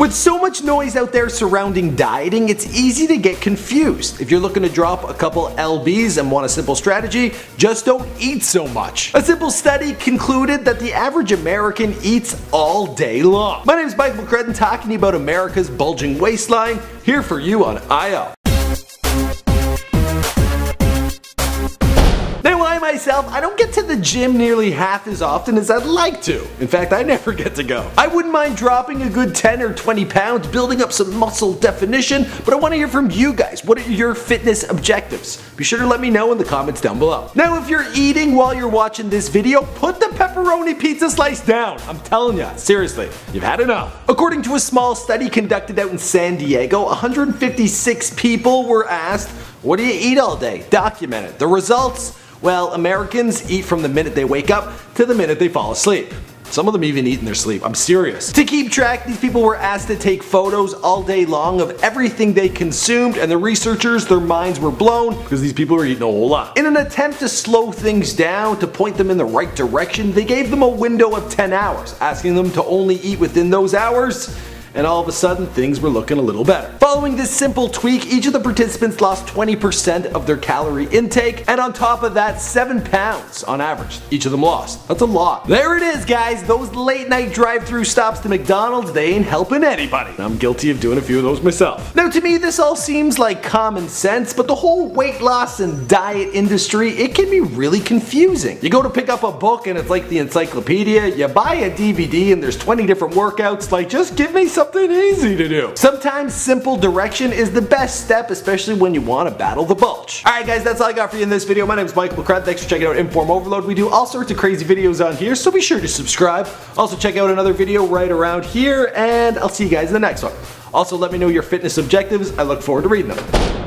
With so much noise out there surrounding dieting, it's easy to get confused. If you're looking to drop a couple LBs and want a simple strategy, just don't eat so much. A simple study concluded that the average American eats all day long. My name is Mike McCrudden talking about America's bulging waistline, here for you on IO. Myself, I don't get to the gym nearly half as often as I'd like to. In fact, I never get to go. I wouldn't mind dropping a good 10 or 20 pounds, building up some muscle definition, but I want to hear from you guys. What are your fitness objectives? Be sure to let me know in the comments down below. Now, if you're eating while you're watching this video, put the pepperoni pizza slice down. I'm telling you, seriously, you've had enough. According to a small study conducted out in San Diego, 156 people were asked, what do you eat all day? Documented. The results? Well, Americans eat from the minute they wake up to the minute they fall asleep. Some of them even eat in their sleep, I'm serious. To keep track, these people were asked to take photos all day long of everything they consumed and the researchers, their minds were blown because these people were eating a whole lot. In an attempt to slow things down, to point them in the right direction, they gave them a window of 10 hours, asking them to only eat within those hours and all of a sudden things were looking a little better. Following this simple tweak, each of the participants lost 20% of their calorie intake, and on top of that, 7 pounds on average. Each of them lost. That's a lot. There it is, guys. Those late night drive-through stops to McDonald's, they ain't helping anybody. I'm guilty of doing a few of those myself. Now, to me, this all seems like common sense, but the whole weight loss and diet industry, it can be really confusing. You go to pick up a book and it's like the encyclopedia, you buy a DVD and there's 20 different workouts, like just give me some something easy to do. Sometimes simple direction is the best step, especially when you want to battle the bulge. Alright guys, that's all I got for you in this video. My name is Michael McCrud. Thanks for checking out Inform Overload. We do all sorts of crazy videos on here, so be sure to subscribe. Also check out another video right around here, and I'll see you guys in the next one. Also let me know your fitness objectives. I look forward to reading them.